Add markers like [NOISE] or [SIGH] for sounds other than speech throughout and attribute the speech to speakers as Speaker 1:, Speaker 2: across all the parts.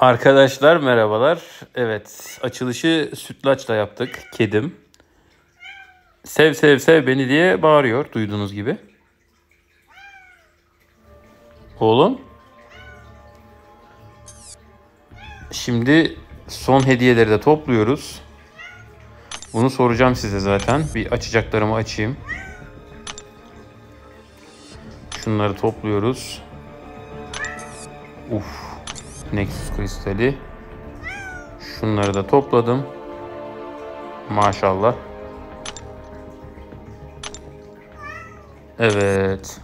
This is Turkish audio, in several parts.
Speaker 1: Arkadaşlar merhabalar. Evet, açılışı sütlaçla yaptık. Kedim. Sev sev sev beni diye bağırıyor duyduğunuz gibi. Oğlum. Şimdi son hediyeleri de topluyoruz. Bunu soracağım size zaten. Bir açacaklarımı açayım. Şunları topluyoruz. Uf. Nexus kristali. Şunları da topladım. Maşallah. Evet.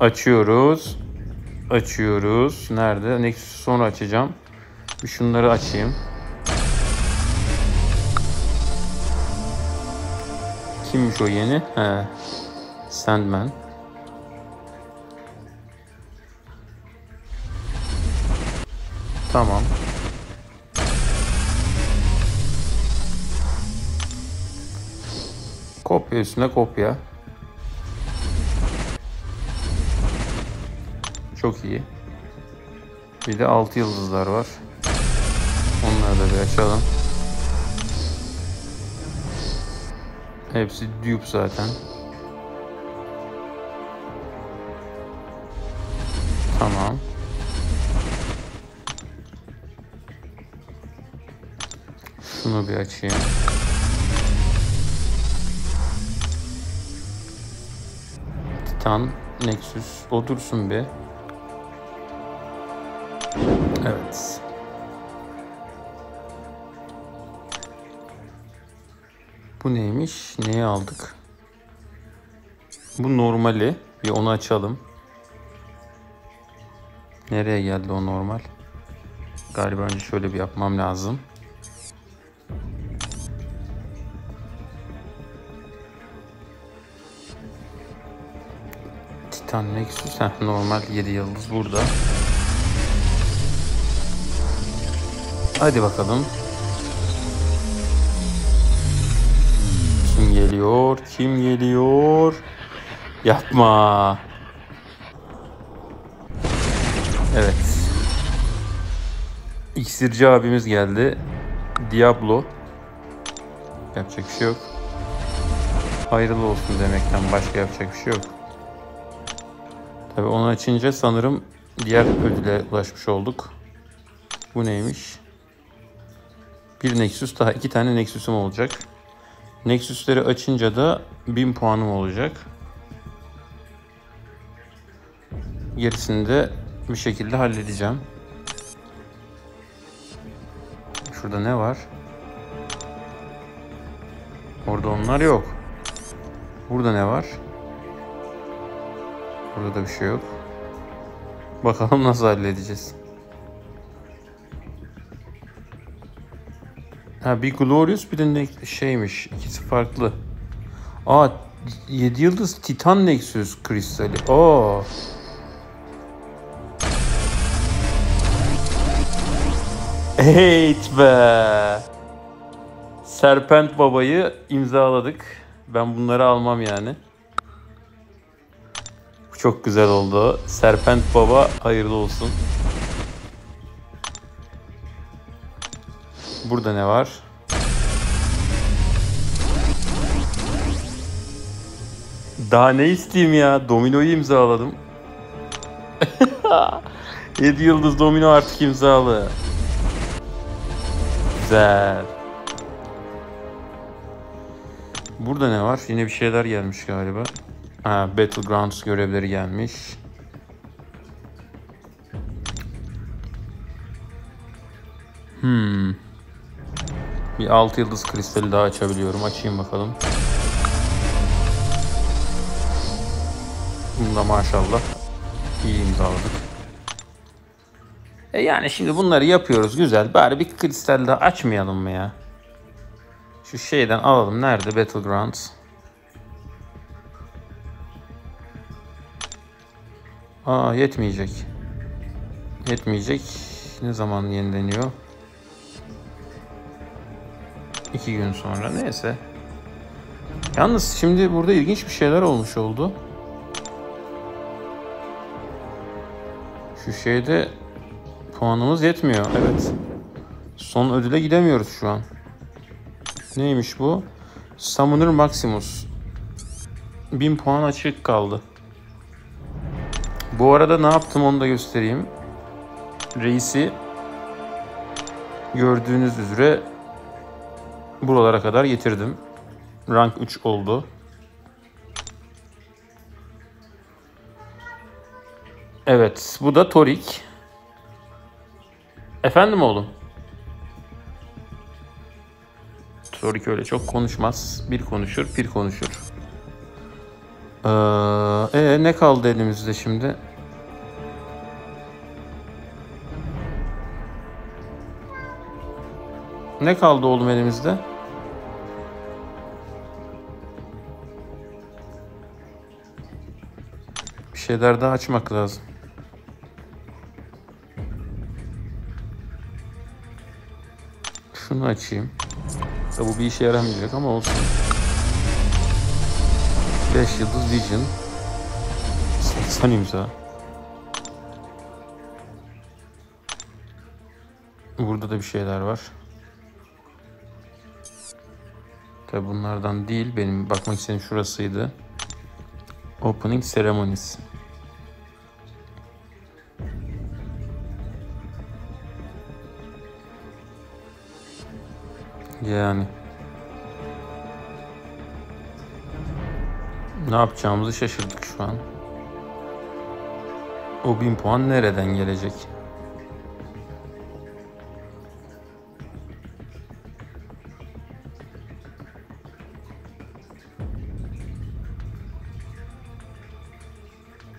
Speaker 1: Açıyoruz. Açıyoruz. Nerede? Nexus'u sonra açacağım. Bir şunları açayım. Kimmiş o yeni? He. Sandman. Tamam. Kopya üstüne kopya. Çok iyi. Bir de altı yıldızlar var. Onları da bir açalım. Hepsi dupe zaten. Tamam. Şunu bir açayım. Titan, Nexus, otursun bir. Evet. Bu neymiş? Neyi aldık? Bu normali. Bir onu açalım. Nereye geldi o normal? Galiba önce şöyle bir yapmam lazım. Titan Nexus. Heh, normal 7 yıldız burada. Hadi bakalım. Kim geliyor? Kim geliyor? Yapma. Evet. İksirci abimiz geldi. Diablo. Yapacak bir şey yok. Hayırlı olsun demekten başka yapacak bir şey yok. Tabi onu açınca sanırım diğer ödüle ulaşmış olduk. Bu neymiş? Bir Nexus daha iki tane Nexus'um olacak. Nexus'leri açınca da 1000 puanım olacak. Gerisini de bir şekilde halledeceğim. Şurada ne var? Orada onlar yok. Burada ne var? Burada da bir şey yok. Bakalım nasıl halledeceğiz. Ha bir Glorious bir de ne- şeymiş. İkisi farklı. Aa 7 yıldız Titan Nexus kristali. Aa. Evet be. Serpent babayı imzaladık. Ben bunları almam yani. Çok güzel oldu. Serpent baba hayırlı olsun. Burada ne var? Daha ne isteyeyim ya? Domino'yu imzaladım. [LAUGHS] 7 yıldız domino artık imzalı. Güzel. Burada ne var? Yine bir şeyler gelmiş galiba. Ha, Battlegrounds görevleri gelmiş. Hmm. Bir 6 yıldız kristali daha açabiliyorum. Açayım bakalım. Bunda maşallah iyi imzaladık. E yani şimdi bunları yapıyoruz güzel. Bari bir kristal daha açmayalım mı ya? Şu şeyden alalım. Nerede Battlegrounds? Aa yetmeyecek. Yetmeyecek. Ne zaman yenileniyor? İki gün sonra. Neyse. Yalnız şimdi burada ilginç bir şeyler olmuş oldu. Şu şeyde puanımız yetmiyor. Evet. Son ödüle gidemiyoruz şu an. Neymiş bu? Summoner Maximus. 1000 puan açık kaldı. Bu arada ne yaptım onu da göstereyim. Reisi gördüğünüz üzere buralara kadar getirdim. Rank 3 oldu. Evet, bu da Torik. Efendim oğlum? Torik öyle çok konuşmaz. Bir konuşur, bir konuşur. Ee, e, ne kaldı elimizde şimdi? Ne kaldı oğlum elimizde? Bir şeyler daha açmak lazım. Şunu açayım. Tabi bu bir işe yaramayacak ama olsun. 5 yıldız Vision. 80 imza. Burada da bir şeyler var. Tabi bunlardan değil. Benim bakmak istediğim şurasıydı. Opening Ceremonies. Yani. Ne yapacağımızı şaşırdık şu an. O bin puan nereden gelecek?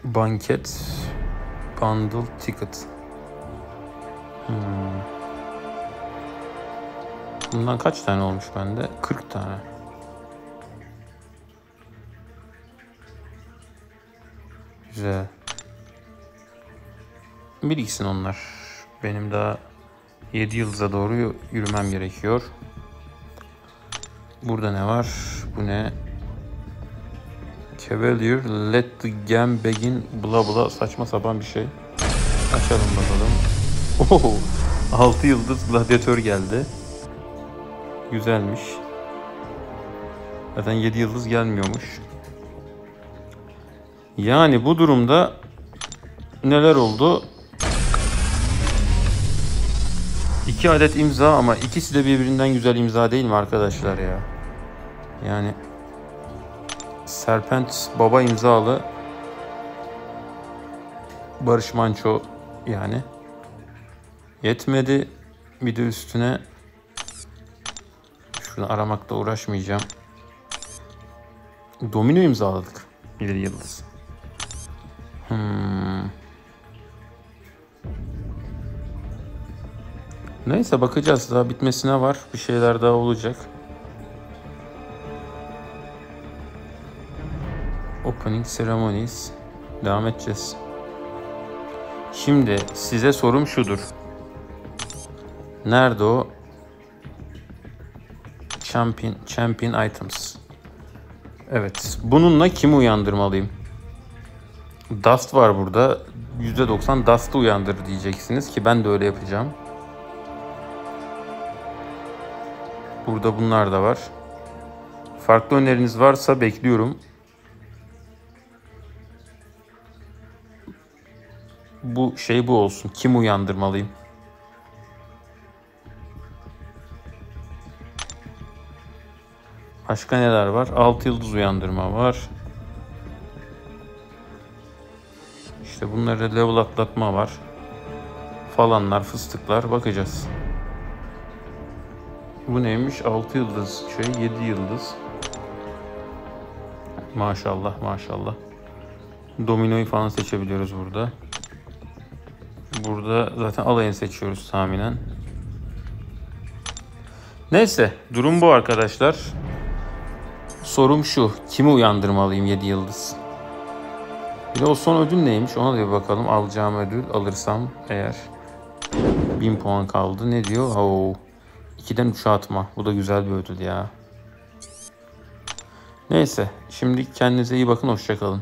Speaker 1: Banket Bundle Ticket. Hmm. Bundan kaç tane olmuş bende? 40 tane. Güzel. Biriksin onlar. Benim daha 7 yıldıza doğru yürümem gerekiyor. Burada ne var? Bu ne? Cavalier, let the game begin, bla bla saçma sapan bir şey. Açalım bakalım. Oho, 6 yıldız gladyatör geldi. Güzelmiş. Zaten 7 yıldız gelmiyormuş. Yani bu durumda neler oldu? İki adet imza ama ikisi de birbirinden güzel imza değil mi arkadaşlar ya? Yani Serpent baba imzalı Barış Manço yani yetmedi bir de üstüne şunu aramakla uğraşmayacağım. Domino imzaladık. Bir yıldız. Hmm. Neyse bakacağız. Daha bitmesine var. Bir şeyler daha olacak. Opening Ceremonies. Devam edeceğiz. Şimdi size sorum şudur. Nerede o? Champion, champion items. Evet. Bununla kimi uyandırmalıyım? Dust var burada. %90 Dust'ı uyandır diyeceksiniz ki ben de öyle yapacağım. Burada bunlar da var. Farklı öneriniz varsa bekliyorum. Bu şey bu olsun. Kim uyandırmalıyım? Başka neler var? 6 yıldız uyandırma var. İşte bunları level atlatma var. Falanlar, fıstıklar bakacağız. Bu neymiş? 6 yıldız şey, 7 yıldız. Maşallah, maşallah. Domino'yu falan seçebiliyoruz burada. Burada zaten alayını seçiyoruz tahminen. Neyse, durum bu arkadaşlar. Sorum şu. Kimi uyandırmalıyım 7 yıldız? Bir de o son ödül neymiş? Ona da bir bakalım. Alacağım ödül alırsam eğer 1000 puan kaldı. Ne diyor? Oo. 2'den 3'e atma. Bu da güzel bir ödül ya. Neyse. Şimdi kendinize iyi bakın. Hoşçakalın.